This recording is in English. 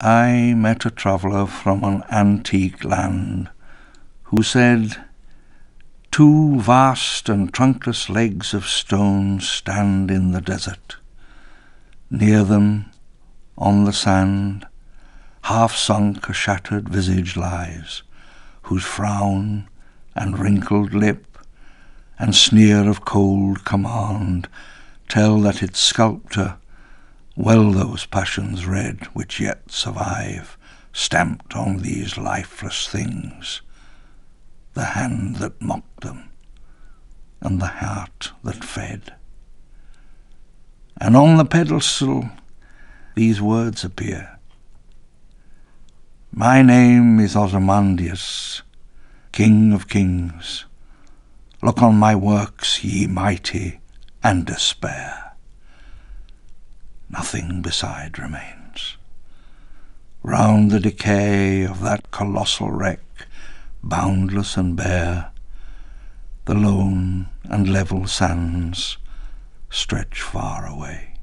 I met a traveller from an antique land who said, Two vast and trunkless legs of stone stand in the desert. Near them, on the sand, half sunk a shattered visage lies, whose frown and wrinkled lip and sneer of cold command tell that its sculptor well those passions read which yet survive, stamped on these lifeless things, the hand that mocked them, and the heart that fed. And on the pedestal these words appear. My name is Ozymandias, King of Kings. Look on my works, ye mighty, and despair nothing beside remains. Round the decay of that colossal wreck, boundless and bare, the lone and level sands stretch far away.